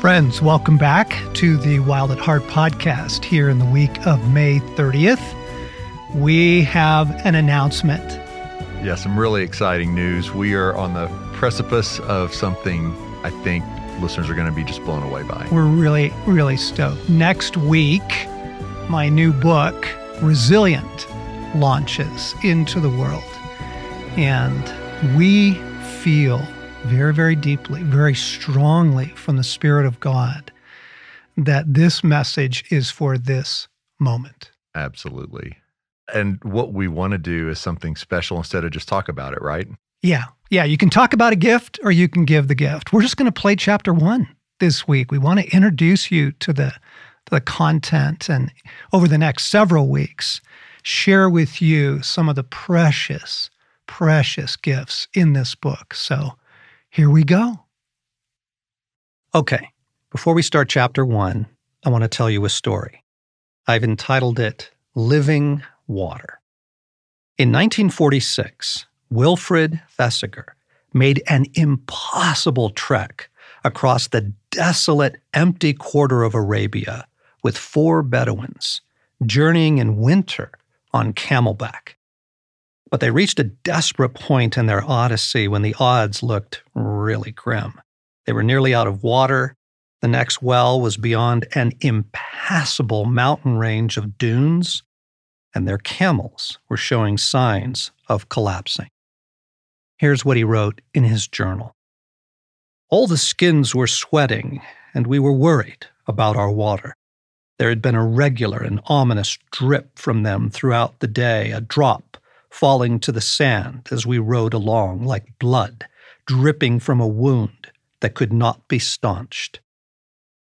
Friends, welcome back to the Wild at Heart podcast here in the week of May 30th. We have an announcement. Yeah, some really exciting news. We are on the precipice of something I think listeners are going to be just blown away by. We're really, really stoked. Next week, my new book, Resilient, launches into the world. And we feel very, very deeply, very strongly from the Spirit of God that this message is for this moment. Absolutely. And what we want to do is something special instead of just talk about it, right? Yeah. Yeah. You can talk about a gift or you can give the gift. We're just going to play chapter one this week. We want to introduce you to the, the content and over the next several weeks, share with you some of the precious, precious gifts in this book. So here we go. Okay, before we start chapter one, I want to tell you a story. I've entitled it Living Water. In 1946, Wilfrid Thesiger made an impossible trek across the desolate, empty quarter of Arabia with four Bedouins, journeying in winter on camelback. But they reached a desperate point in their odyssey when the odds looked really grim. They were nearly out of water. The next well was beyond an impassable mountain range of dunes, and their camels were showing signs of collapsing. Here's what he wrote in his journal All the skins were sweating, and we were worried about our water. There had been a regular and ominous drip from them throughout the day, a drop falling to the sand as we rode along like blood dripping from a wound that could not be staunched.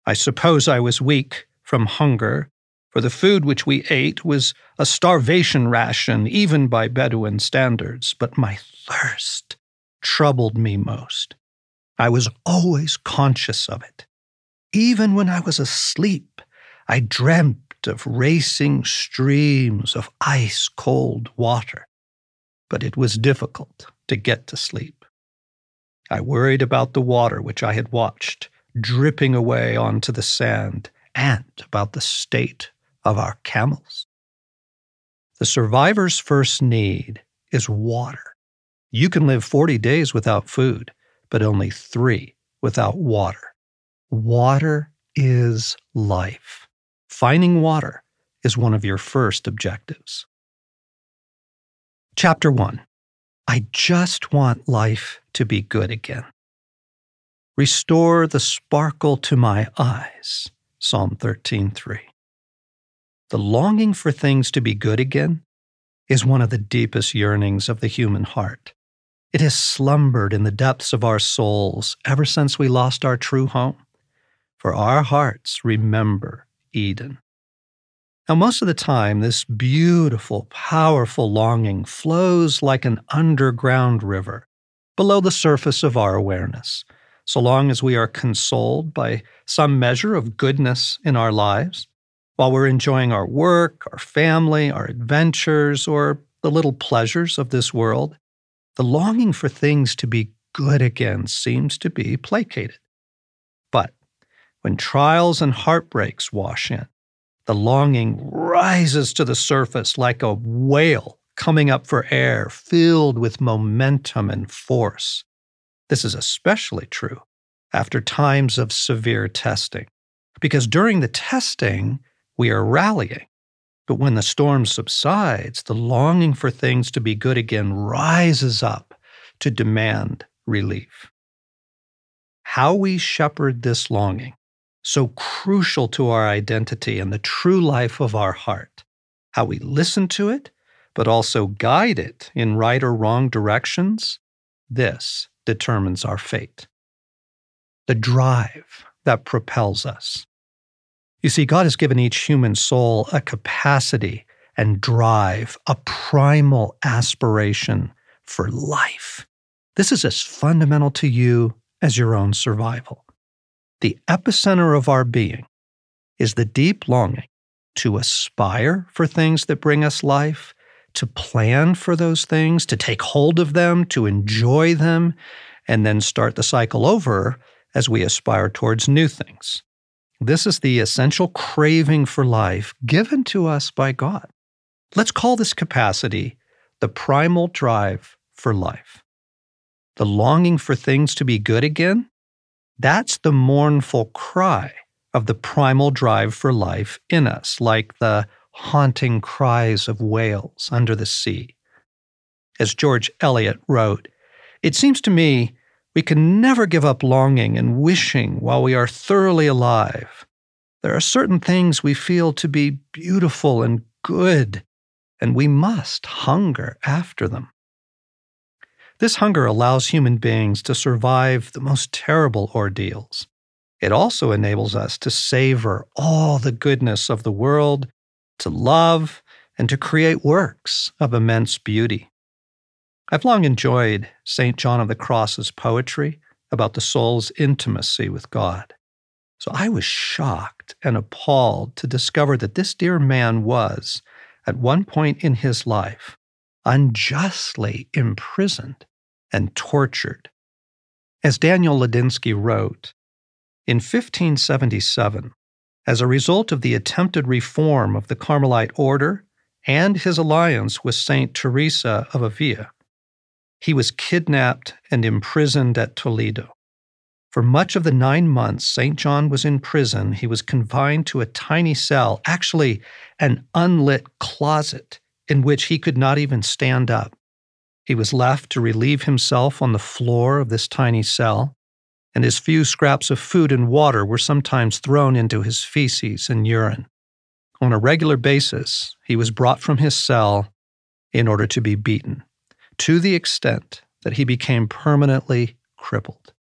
I suppose I was weak from hunger, for the food which we ate was a starvation ration even by Bedouin standards, but my thirst troubled me most. I was always conscious of it. Even when I was asleep, I dreamt of racing streams of ice cold water but it was difficult to get to sleep. I worried about the water which I had watched dripping away onto the sand and about the state of our camels. The survivor's first need is water. You can live 40 days without food, but only three without water. Water is life. Finding water is one of your first objectives. Chapter 1 I just want life to be good again. Restore the sparkle to my eyes. Psalm 13:3. The longing for things to be good again is one of the deepest yearnings of the human heart. It has slumbered in the depths of our souls ever since we lost our true home. For our hearts remember Eden. Now, most of the time, this beautiful, powerful longing flows like an underground river below the surface of our awareness. So long as we are consoled by some measure of goodness in our lives, while we're enjoying our work, our family, our adventures, or the little pleasures of this world, the longing for things to be good again seems to be placated. But when trials and heartbreaks wash in, the longing rises to the surface like a whale coming up for air, filled with momentum and force. This is especially true after times of severe testing, because during the testing, we are rallying. But when the storm subsides, the longing for things to be good again rises up to demand relief. How we shepherd this longing so crucial to our identity and the true life of our heart. How we listen to it, but also guide it in right or wrong directions, this determines our fate. The drive that propels us. You see, God has given each human soul a capacity and drive, a primal aspiration for life. This is as fundamental to you as your own survival. The epicenter of our being is the deep longing to aspire for things that bring us life, to plan for those things, to take hold of them, to enjoy them, and then start the cycle over as we aspire towards new things. This is the essential craving for life given to us by God. Let's call this capacity the primal drive for life. The longing for things to be good again, that's the mournful cry of the primal drive for life in us, like the haunting cries of whales under the sea. As George Eliot wrote, it seems to me we can never give up longing and wishing while we are thoroughly alive. There are certain things we feel to be beautiful and good, and we must hunger after them. This hunger allows human beings to survive the most terrible ordeals. It also enables us to savor all the goodness of the world, to love, and to create works of immense beauty. I've long enjoyed St. John of the Cross's poetry about the soul's intimacy with God. So I was shocked and appalled to discover that this dear man was, at one point in his life, unjustly imprisoned and tortured. As Daniel Ladinsky wrote, in 1577, as a result of the attempted reform of the Carmelite order and his alliance with Saint Teresa of Avila, he was kidnapped and imprisoned at Toledo. For much of the nine months St. John was in prison, he was confined to a tiny cell, actually, an unlit closet in which he could not even stand up. He was left to relieve himself on the floor of this tiny cell, and his few scraps of food and water were sometimes thrown into his feces and urine. On a regular basis, he was brought from his cell in order to be beaten, to the extent that he became permanently crippled.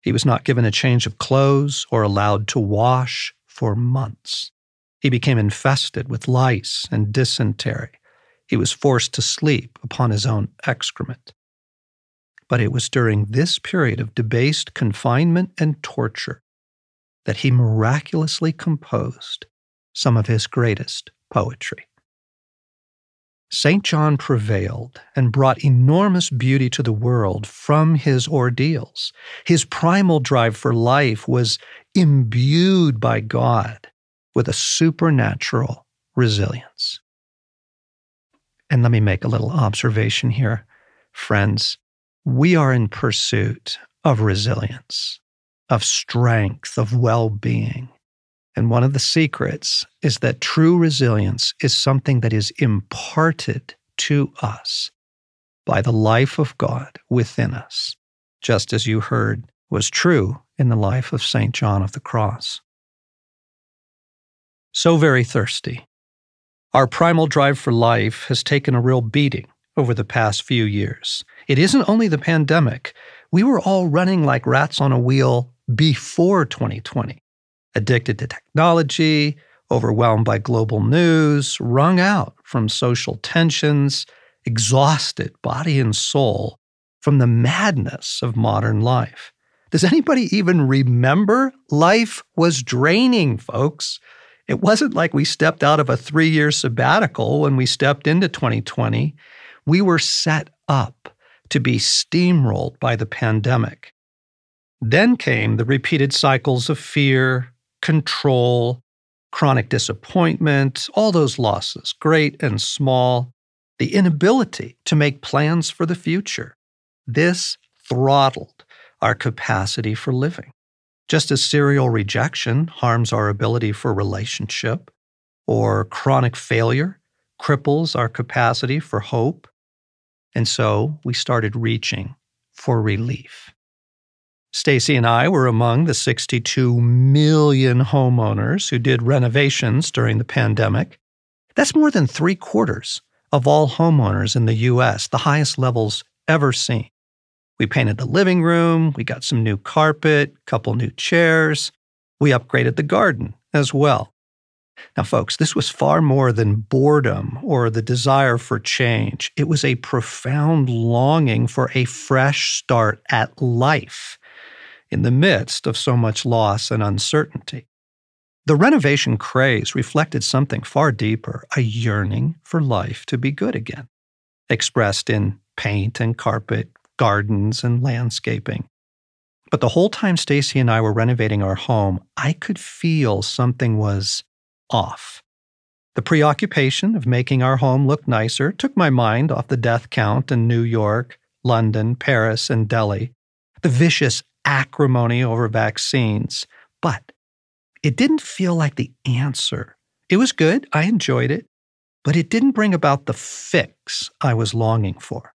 He was not given a change of clothes or allowed to wash for months. He became infested with lice and dysentery. He was forced to sleep upon his own excrement. But it was during this period of debased confinement and torture that he miraculously composed some of his greatest poetry. St. John prevailed and brought enormous beauty to the world from his ordeals. His primal drive for life was imbued by God with a supernatural resilience. And let me make a little observation here, friends. We are in pursuit of resilience, of strength, of well being. And one of the secrets is that true resilience is something that is imparted to us by the life of God within us, just as you heard was true in the life of St. John of the Cross. So very thirsty. Our primal drive for life has taken a real beating over the past few years. It isn't only the pandemic. We were all running like rats on a wheel before 2020 addicted to technology, overwhelmed by global news, wrung out from social tensions, exhausted body and soul from the madness of modern life. Does anybody even remember? Life was draining, folks. It wasn't like we stepped out of a three year sabbatical when we stepped into 2020. We were set up to be steamrolled by the pandemic. Then came the repeated cycles of fear, control, chronic disappointment, all those losses, great and small, the inability to make plans for the future. This throttled our capacity for living. Just as serial rejection harms our ability for relationship, or chronic failure cripples our capacity for hope. And so we started reaching for relief. Stacy and I were among the 62 million homeowners who did renovations during the pandemic. That's more than three quarters of all homeowners in the U.S., the highest levels ever seen. We painted the living room, we got some new carpet, a couple new chairs. We upgraded the garden as well. Now, folks, this was far more than boredom or the desire for change. It was a profound longing for a fresh start at life in the midst of so much loss and uncertainty. The renovation craze reflected something far deeper a yearning for life to be good again, expressed in paint and carpet, gardens and landscaping. But the whole time Stacy and I were renovating our home, I could feel something was off. The preoccupation of making our home look nicer took my mind off the death count in New York, London, Paris, and Delhi, the vicious acrimony over vaccines. But it didn't feel like the answer. It was good, I enjoyed it, but it didn't bring about the fix I was longing for.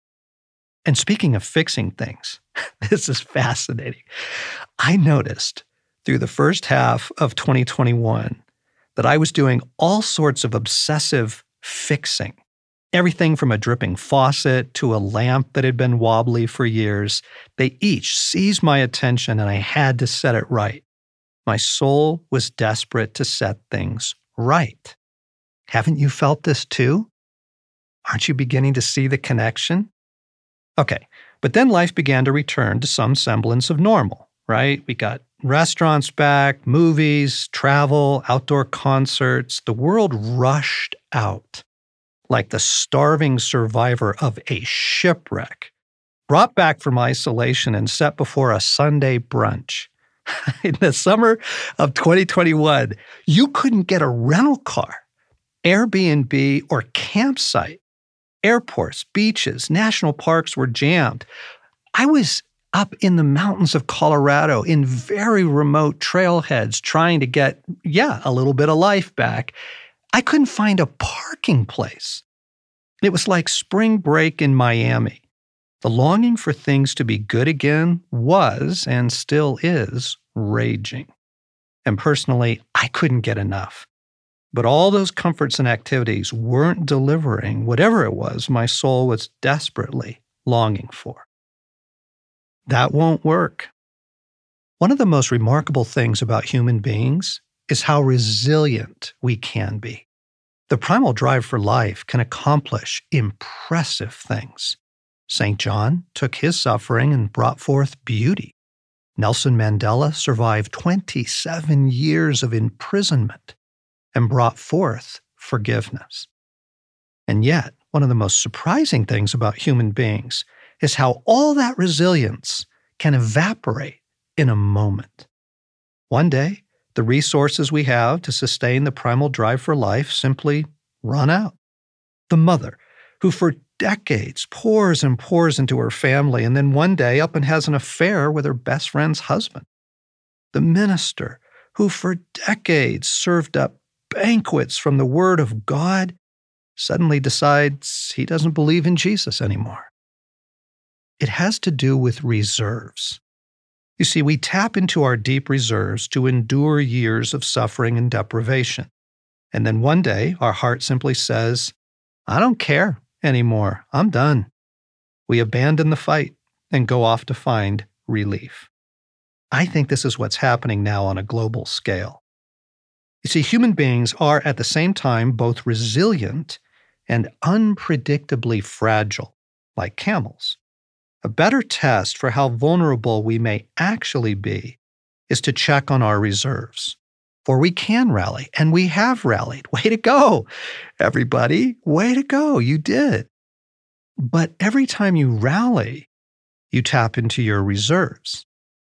And speaking of fixing things, this is fascinating. I noticed through the first half of 2021 that I was doing all sorts of obsessive fixing. Everything from a dripping faucet to a lamp that had been wobbly for years, they each seized my attention and I had to set it right. My soul was desperate to set things right. Haven't you felt this too? Aren't you beginning to see the connection? Okay, but then life began to return to some semblance of normal, right? We got restaurants back, movies, travel, outdoor concerts. The world rushed out like the starving survivor of a shipwreck, brought back from isolation and set before a Sunday brunch. In the summer of 2021, you couldn't get a rental car, Airbnb, or campsite. Airports, beaches, national parks were jammed. I was up in the mountains of Colorado in very remote trailheads trying to get, yeah, a little bit of life back. I couldn't find a parking place. It was like spring break in Miami. The longing for things to be good again was, and still is, raging. And personally, I couldn't get enough. But all those comforts and activities weren't delivering whatever it was my soul was desperately longing for. That won't work. One of the most remarkable things about human beings is how resilient we can be. The primal drive for life can accomplish impressive things. St. John took his suffering and brought forth beauty. Nelson Mandela survived 27 years of imprisonment and brought forth forgiveness. And yet, one of the most surprising things about human beings is how all that resilience can evaporate in a moment. One day, the resources we have to sustain the primal drive for life simply run out. The mother, who for decades pours and pours into her family and then one day up and has an affair with her best friend's husband. The minister, who for decades served up banquets from the Word of God, suddenly decides he doesn't believe in Jesus anymore. It has to do with reserves. You see, we tap into our deep reserves to endure years of suffering and deprivation. And then one day, our heart simply says, I don't care anymore. I'm done. We abandon the fight and go off to find relief. I think this is what's happening now on a global scale. You see, human beings are at the same time both resilient and unpredictably fragile, like camels. A better test for how vulnerable we may actually be is to check on our reserves. For we can rally, and we have rallied. Way to go, everybody. Way to go. You did. But every time you rally, you tap into your reserves.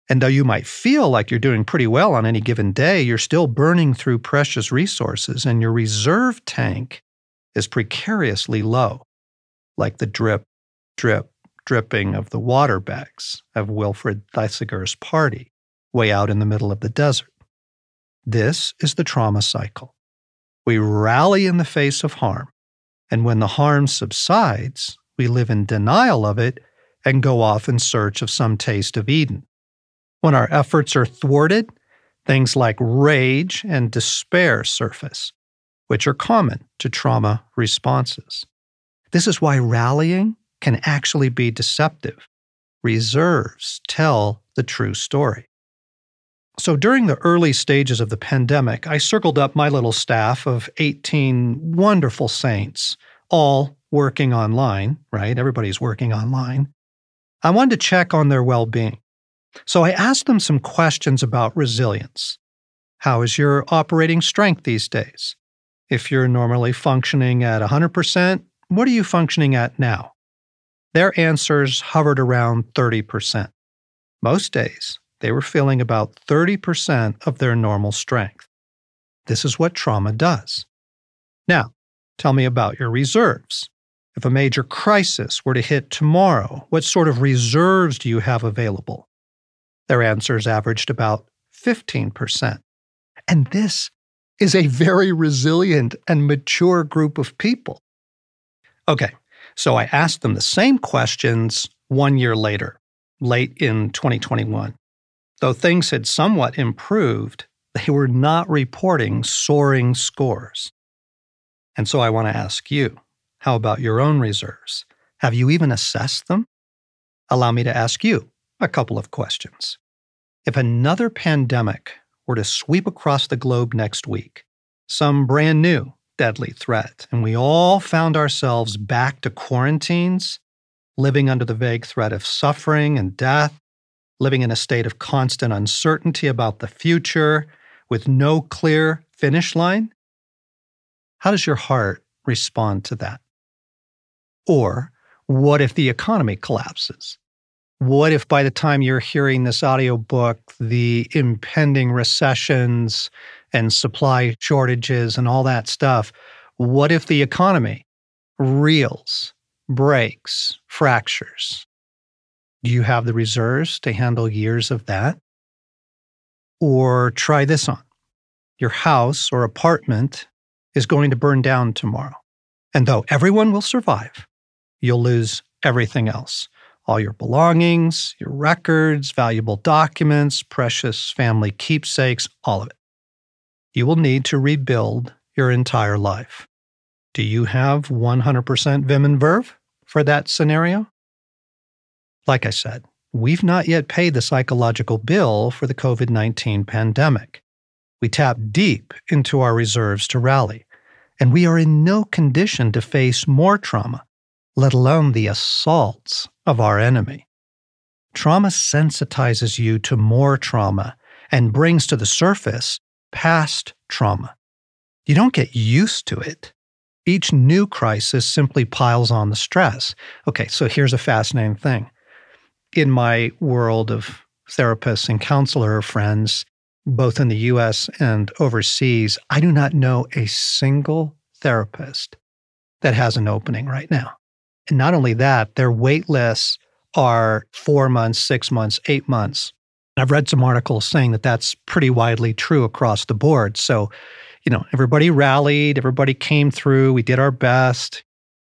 And though you might feel like you're doing pretty well on any given day, you're still burning through precious resources, and your reserve tank is precariously low, like the drip, drip, dripping of the water bags of Wilfrid Thesiger's party way out in the middle of the desert. This is the trauma cycle. We rally in the face of harm, and when the harm subsides, we live in denial of it and go off in search of some taste of Eden. When our efforts are thwarted, things like rage and despair surface, which are common to trauma responses. This is why rallying can actually be deceptive. Reserves tell the true story. So during the early stages of the pandemic, I circled up my little staff of 18 wonderful saints, all working online, right? Everybody's working online. I wanted to check on their well being. So I asked them some questions about resilience. How is your operating strength these days? If you're normally functioning at 100%, what are you functioning at now? Their answers hovered around 30%. Most days, they were feeling about 30% of their normal strength. This is what trauma does. Now, tell me about your reserves. If a major crisis were to hit tomorrow, what sort of reserves do you have available? Their answers averaged about 15%. And this is a very resilient and mature group of people. Okay, so I asked them the same questions one year later, late in 2021. Though things had somewhat improved, they were not reporting soaring scores. And so I want to ask you how about your own reserves? Have you even assessed them? Allow me to ask you a couple of questions. If another pandemic were to sweep across the globe next week, some brand new deadly threat, and we all found ourselves back to quarantines, living under the vague threat of suffering and death, living in a state of constant uncertainty about the future with no clear finish line? How does your heart respond to that? Or what if the economy collapses? What if by the time you're hearing this audiobook, the impending recessions and supply shortages and all that stuff, what if the economy reels, breaks, fractures? Do you have the reserves to handle years of that? Or try this on. Your house or apartment is going to burn down tomorrow. And though everyone will survive, you'll lose everything else all your belongings, your records, valuable documents, precious family keepsakes, all of it. You will need to rebuild your entire life. Do you have 100% Vim and Verve for that scenario? Like I said, we've not yet paid the psychological bill for the COVID 19 pandemic. We tap deep into our reserves to rally, and we are in no condition to face more trauma let alone the assaults of our enemy. Trauma sensitizes you to more trauma and brings to the surface past trauma. You don't get used to it. Each new crisis simply piles on the stress. Okay, so here's a fascinating thing. In my world of therapists and counselor friends, both in the US and overseas, I do not know a single therapist that has an opening right now. And not only that, their wait lists are four months, six months, eight months. I've read some articles saying that that's pretty widely true across the board. So, you know, everybody rallied, everybody came through, we did our best,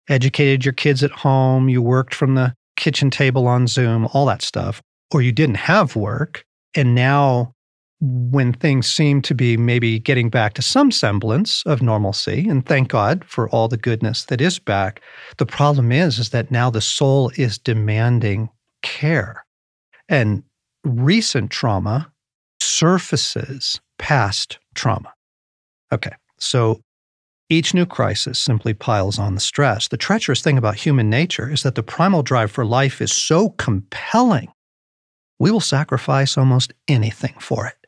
educated your kids at home, you worked from the kitchen table on Zoom, all that stuff, or you didn't have work. And now when things seem to be maybe getting back to some semblance of normalcy and thank god for all the goodness that is back the problem is is that now the soul is demanding care. And recent trauma surfaces past trauma. Okay so each new crisis simply piles on the stress. The treacherous thing about human nature is that the primal drive for life is so compelling, we will sacrifice almost anything for it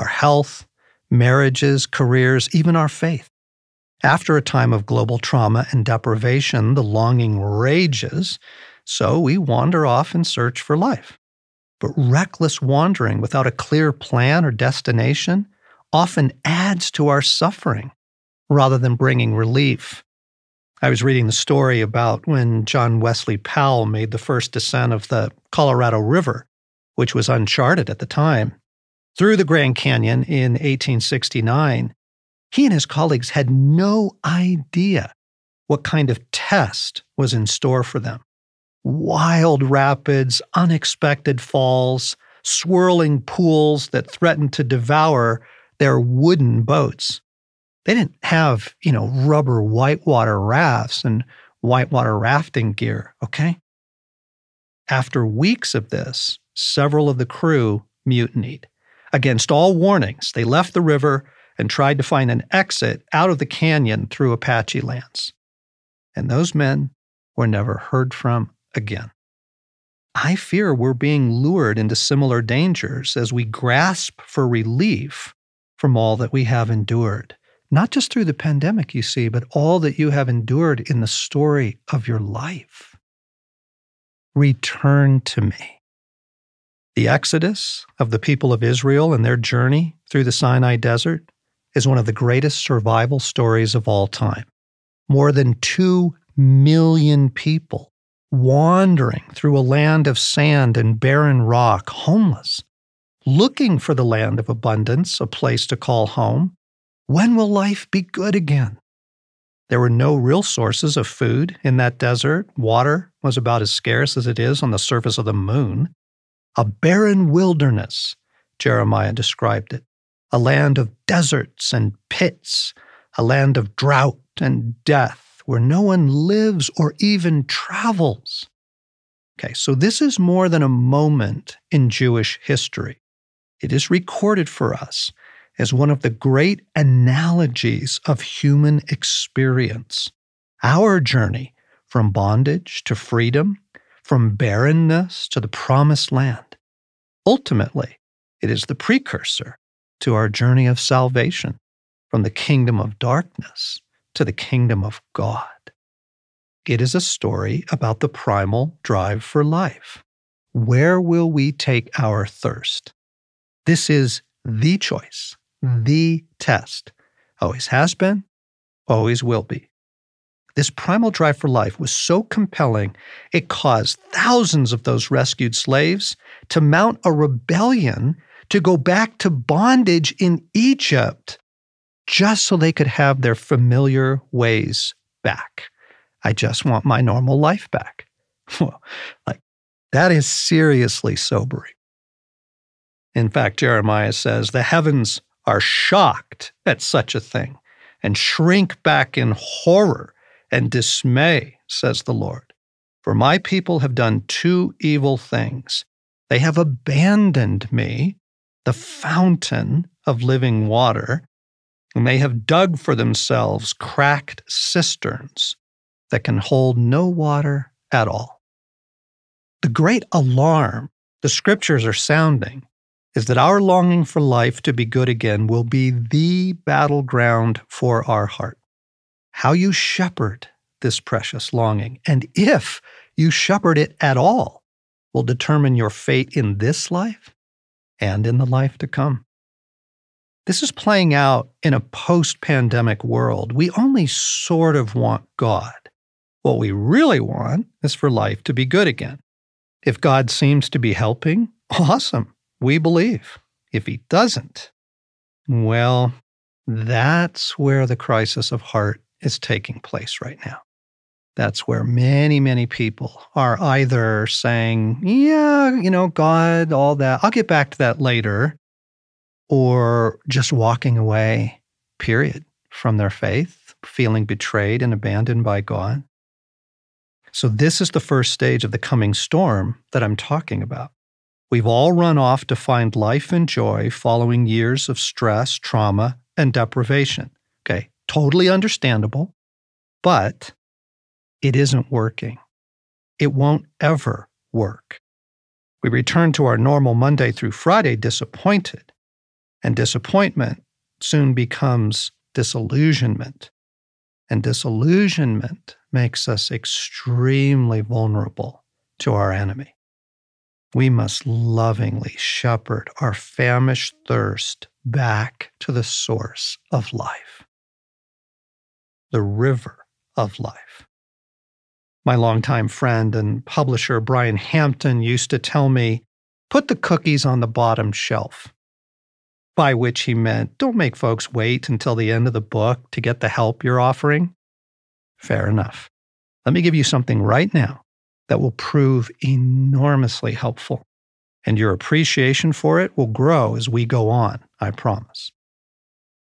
our health, marriages, careers, even our faith. After a time of global trauma and deprivation, the longing rages, so we wander off in search for life. But reckless wandering without a clear plan or destination often adds to our suffering rather than bringing relief. I was reading the story about when John Wesley Powell made the first descent of the Colorado River, which was uncharted at the time through the Grand Canyon in 1869, he and his colleagues had no idea what kind of test was in store for them. Wild rapids, unexpected falls, swirling pools that threatened to devour their wooden boats. They didn't have, you know, rubber whitewater rafts and whitewater rafting gear, okay? After weeks of this, several of the crew mutinied. Against all warnings, they left the river and tried to find an exit out of the canyon through Apache lands. And those men were never heard from again. I fear we're being lured into similar dangers as we grasp for relief from all that we have endured. Not just through the pandemic, you see, but all that you have endured in the story of your life. Return to me. The exodus of the people of Israel and their journey through the Sinai desert is one of the greatest survival stories of all time. More than 2 million people wandering through a land of sand and barren rock, homeless, looking for the land of abundance, a place to call home. When will life be good again? There were no real sources of food in that desert. Water was about as scarce as it is on the surface of the moon. A barren wilderness, Jeremiah described it, a land of deserts and pits, a land of drought and death, where no one lives or even travels. Okay, so this is more than a moment in Jewish history. It is recorded for us as one of the great analogies of human experience. Our journey from bondage to freedom, from barrenness to the promised land. Ultimately, it is the precursor to our journey of salvation from the kingdom of darkness to the kingdom of God. It is a story about the primal drive for life. Where will we take our thirst? This is the choice, the test. Always has been, always will be. This primal drive for life was so compelling, it caused thousands of those rescued slaves to mount a rebellion to go back to bondage in Egypt just so they could have their familiar ways back. I just want my normal life back. Well, like that is seriously sobering. In fact, Jeremiah says the heavens are shocked at such a thing and shrink back in horror and dismay, says the Lord. For my people have done two evil things. They have abandoned me, the fountain of living water, and they have dug for themselves cracked cisterns that can hold no water at all. The great alarm the scriptures are sounding is that our longing for life to be good again will be the battleground for our heart. How you shepherd this precious longing, and if you shepherd it at all, will determine your fate in this life and in the life to come. This is playing out in a post pandemic world. We only sort of want God. What we really want is for life to be good again. If God seems to be helping, awesome we believe. If he doesn't, well, that's where the crisis of heart is taking place right now. That's where many, many people are either saying, yeah, you know, God, all that, I'll get back to that later, or just walking away, period, from their faith, feeling betrayed and abandoned by God. So, this is the first stage of the coming storm that I'm talking about. We've all run off to find life and joy following years of stress, trauma, and deprivation. Okay, totally understandable, but it isn't working. It won't ever work. We return to our normal Monday through Friday disappointed, and disappointment soon becomes disillusionment. And disillusionment makes us extremely vulnerable to our enemy we must lovingly shepherd our famished thirst back to the source of life, the river of life. My longtime friend and publisher Brian Hampton used to tell me, put the cookies on the bottom shelf. By which he meant, don't make folks wait until the end of the book to get the help you're offering. Fair enough. Let me give you something right now that will prove enormously helpful. And your appreciation for it will grow as we go on, I promise.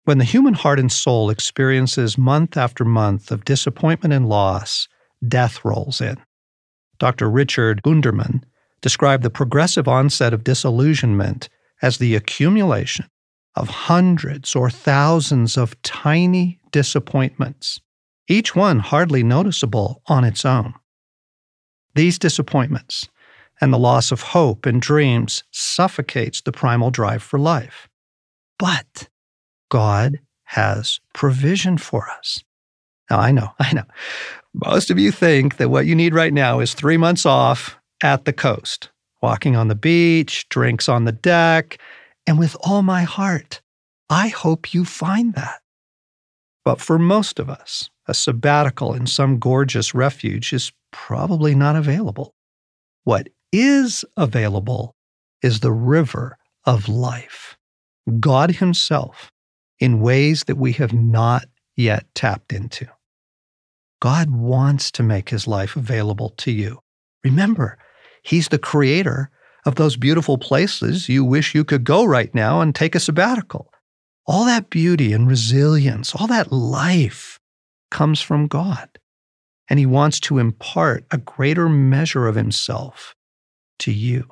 When the human heart and soul experiences month after month of disappointment and loss, death rolls in. Dr. Richard Gunderman described the progressive onset of disillusionment as the accumulation of hundreds or thousands of tiny disappointments, each one hardly noticeable on its own. These disappointments and the loss of hope and dreams suffocates the primal drive for life. But God has provision for us. Now, I know, I know. Most of you think that what you need right now is three months off at the coast walking on the beach, drinks on the deck, and with all my heart, I hope you find that. But for most of us, a sabbatical in some gorgeous refuge is probably not available. What is available is the river of life, God Himself, in ways that we have not yet tapped into. God wants to make His life available to you. Remember, He's the creator of those beautiful places you wish you could go right now and take a sabbatical. All that beauty and resilience, all that life comes from God. And He wants to impart a greater measure of Himself to you.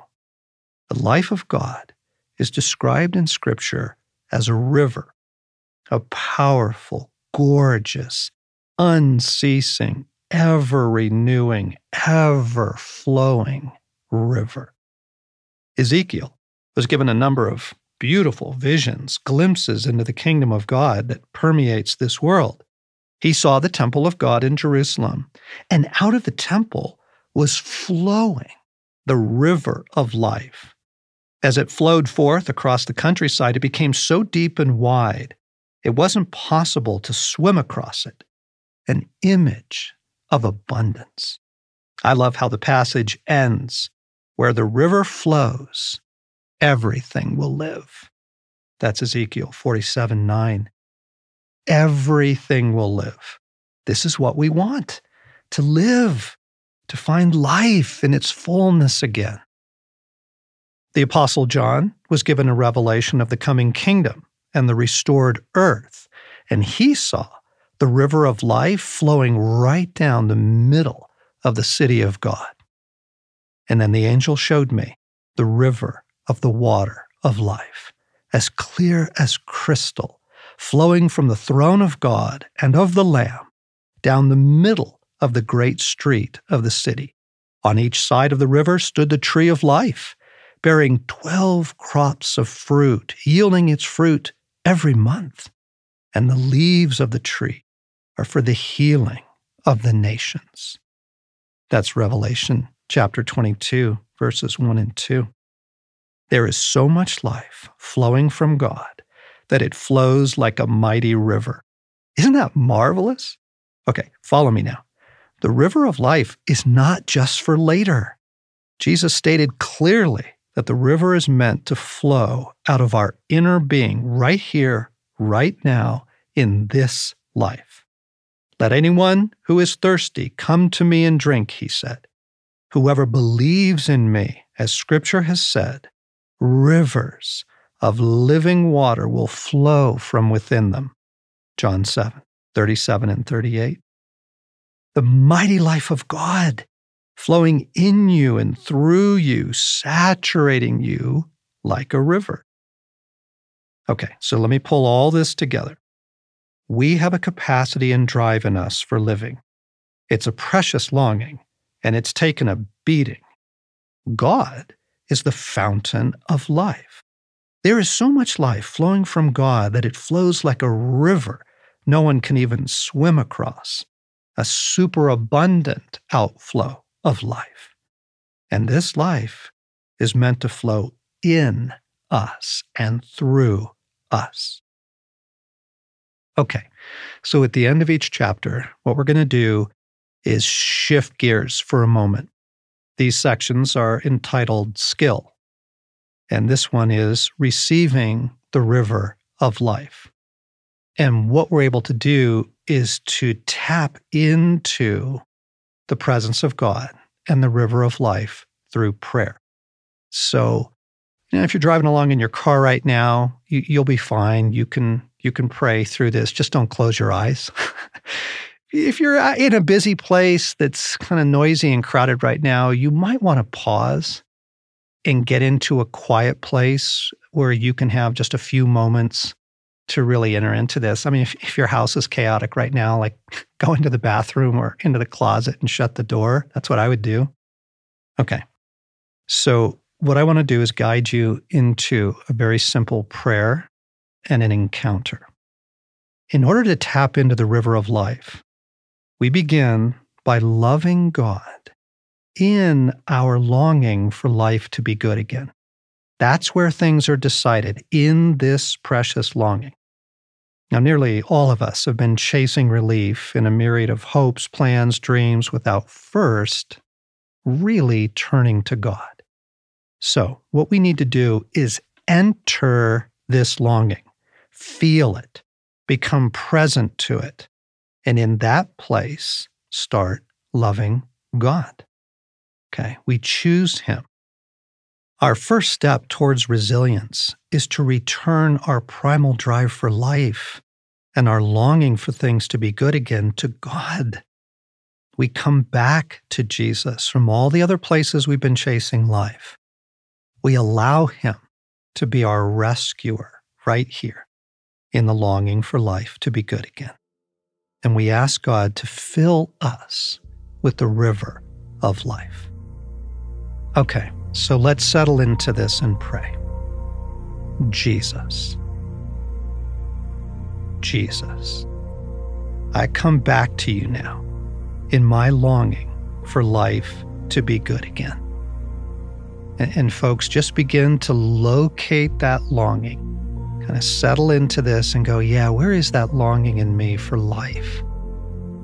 The life of God is described in Scripture as a river, a powerful, gorgeous, unceasing, ever renewing, ever flowing river. Ezekiel was given a number of beautiful visions, glimpses into the kingdom of God that permeates this world. He saw the temple of God in Jerusalem, and out of the temple was flowing the river of life. As it flowed forth across the countryside, it became so deep and wide, it wasn't possible to swim across it. An image of abundance. I love how the passage ends where the river flows, everything will live. That's Ezekiel 47 9. Everything will live. This is what we want to live, to find life in its fullness again. The Apostle John was given a revelation of the coming kingdom and the restored earth, and he saw the river of life flowing right down the middle of the city of God. And then the angel showed me the river of the water of life, as clear as crystal, flowing from the throne of God and of the Lamb down the middle of the great street of the city. On each side of the river stood the tree of life, bearing twelve crops of fruit, yielding its fruit every month. And the leaves of the tree are for the healing of the nations. That's Revelation chapter 22, verses 1 and 2. There is so much life flowing from God that it flows like a mighty river. Isn't that marvelous? Okay, follow me now. The river of life is not just for later. Jesus stated clearly that the river is meant to flow out of our inner being right here, right now, in this life. Let anyone who is thirsty come to me and drink, he said. Whoever believes in me, as scripture has said, rivers of living water will flow from within them. John 7, 37 and 38. The mighty life of God flowing in you and through you, saturating you like a river. Okay, so let me pull all this together. We have a capacity and drive in us for living. It's a precious longing and it's taken a beating. God is the fountain of life. There is so much life flowing from God that it flows like a river no one can even swim across, a superabundant outflow of life. And this life is meant to flow in us and through us. Okay, so at the end of each chapter, what we're going to do is shift gears for a moment. These sections are entitled Skill, and this one is Receiving the River of Life. And what we're able to do is to tap into the presence of God and the river of life through prayer. So, you know, if you're driving along in your car right now, you, will be fine. You can you can pray through this. Just don't close your eyes. if you're uh, in a busy place that's kind of noisy and crowded right now, you might want to pause and get into a quiet place where you can have just a few moments to really enter into this. I mean, if, if your house is chaotic right now, like go into the bathroom or into the closet and shut the door. That's what I would do. Okay. So, what I want to do is guide you into a very simple prayer and an encounter. In order to tap into the river of life, we begin by loving God in our longing for life to be good again. That's where things are decided in this precious longing. Now, nearly all of us have been chasing relief in a myriad of hopes, plans, dreams without first really turning to God. So, what we need to do is enter this longing, feel it, become present to it, and in that place, start loving God. Okay, we choose Him. Our first step towards resilience is to return our primal drive for life and our longing for things to be good again to God. We come back to Jesus from all the other places we've been chasing life. We allow Him to be our rescuer right here in the longing for life to be good again. And we ask God to fill us with the river of life. Okay, so let's settle into this and pray. Jesus. Jesus. I come back to you now in my longing for life to be good again. And, and, folks, just begin to locate that longing, kind of settle into this and go, yeah, where is that longing in me for life?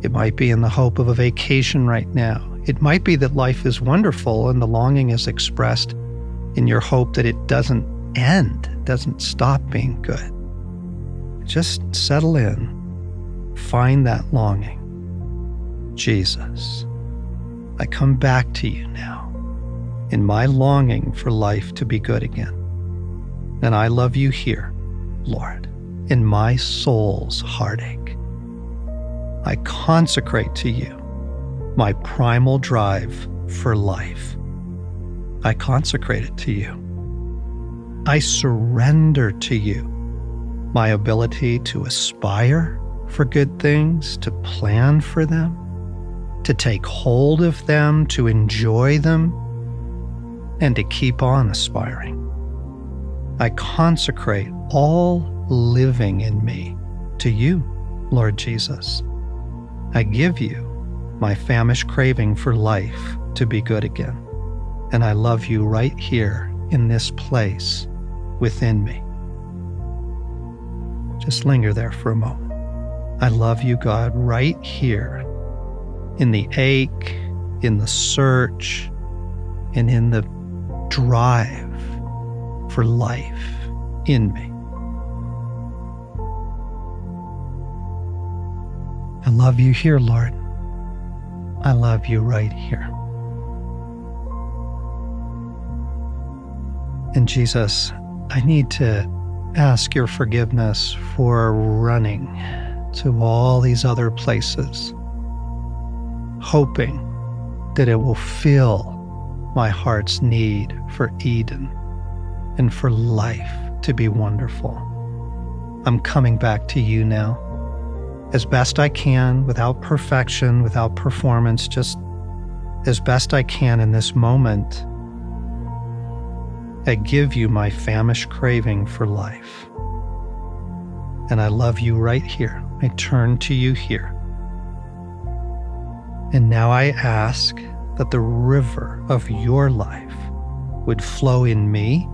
It might be in the hope of a vacation right now. It might be that life is wonderful and the longing is expressed in your hope that it doesn't end, doesn't stop being good. Just settle in, find that longing. Jesus, I come back to you now in my longing for life to be good again. And I love you here, Lord, in my soul's heartache. I consecrate to you my primal drive for life. I consecrate it to you. I surrender to you my ability to aspire for good things, to plan for them, to take hold of them, to enjoy them, and to keep on aspiring. I consecrate all living in me to you, Lord Jesus. I give you my famished craving for life to be good again. And I love you right here in this place within me. Just linger there for a moment. I love you, God, right here in the ache, in the search, and in the drive for life in me. I love you here, Lord. I love you right here. And Jesus, I need to ask your forgiveness for running to all these other places, hoping that it will fill my heart's need for Eden and for life to be wonderful. I'm coming back to you now as best I can without perfection, without performance, just as best I can in this moment. I give you my famished craving for life. And I love you right here. I turn to you here. And now I ask that the river of your life would flow in me,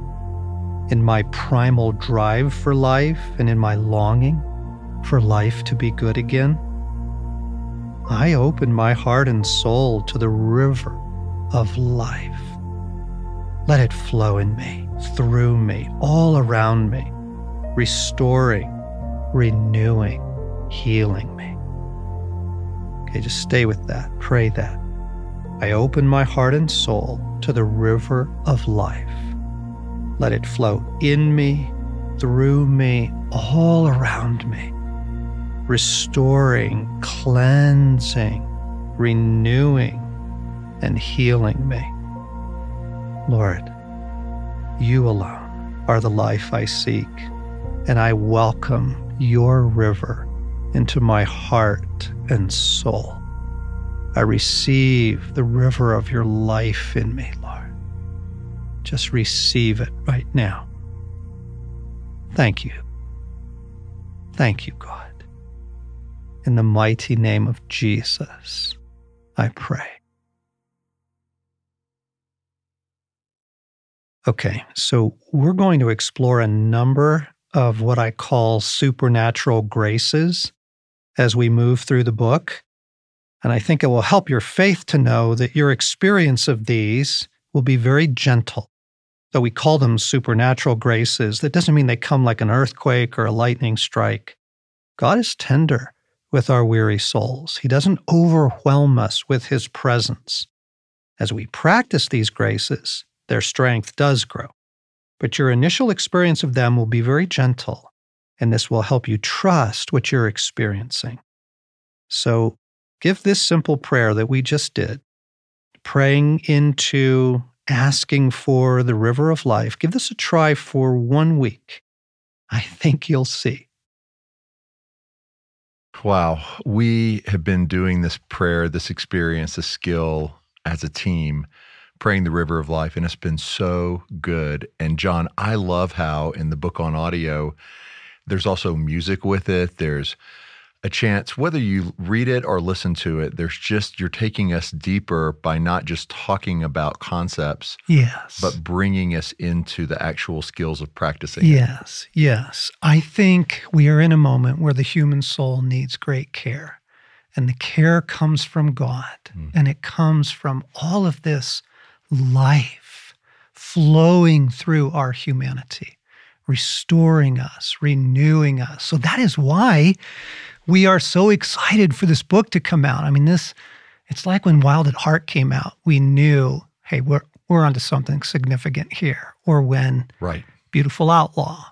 in my primal drive for life, and in my longing for life to be good again, I open my heart and soul to the river of life. Let it flow in me, through me, all around me, restoring, renewing, healing me. Okay, just stay with that. Pray that. I open my heart and soul to the river of life. Let it flow in me, through me, all around me restoring, cleansing, renewing, and healing me. Lord, you alone are the life I seek, and I welcome your river into my heart and soul. I receive the river of your life in me, Lord. Just receive it right now. Thank you. Thank you, God. In the mighty name of Jesus, I pray. Okay, so we're going to explore a number of what I call supernatural graces as we move through the book. And I think it will help your faith to know that your experience of these will be very gentle. Though we call them supernatural graces, that doesn't mean they come like an earthquake or a lightning strike. God is tender with our weary souls. He doesn't overwhelm us with His presence. As we practice these graces, their strength does grow. But your initial experience of them will be very gentle, and this will help you trust what you're experiencing. So give this simple prayer that we just did, praying into asking for the river of life. Give this a try for one week. I think you'll see. Wow. We have been doing this prayer, this experience, this skill as a team, praying the river of life, and it's been so good. And John, I love how in the book on audio, there's also music with it. There's a chance, whether you read it or listen to it, there's just, you're taking us deeper by not just talking about concepts, yes, but bringing us into the actual skills of practicing. Yes, it. yes. I think we are in a moment where the human soul needs great care. And the care comes from God, mm. and it comes from all of this life flowing through our humanity, restoring us, renewing us. So that is why we are so excited for this book to come out. I mean, this it's like when Wild at Heart came out, we knew, hey, we're we're onto something significant here. Or when right. Beautiful Outlaw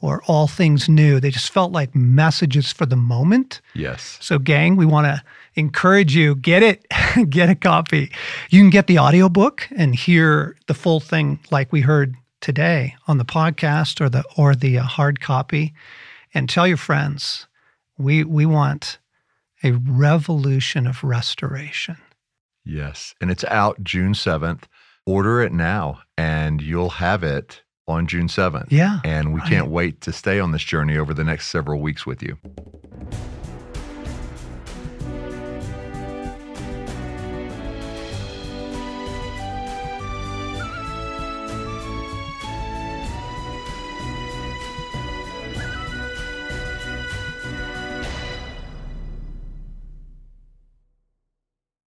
or All Things New, they just felt like messages for the moment. Yes. So gang, we want to encourage you, get it, get a copy. You can get the audiobook and hear the full thing like we heard today on the podcast or the or the uh, hard copy and tell your friends we, we want a revolution of restoration. Yes. And it's out June 7th. Order it now and you'll have it on June 7th. Yeah. And we can't wait to stay on this journey over the next several weeks with you.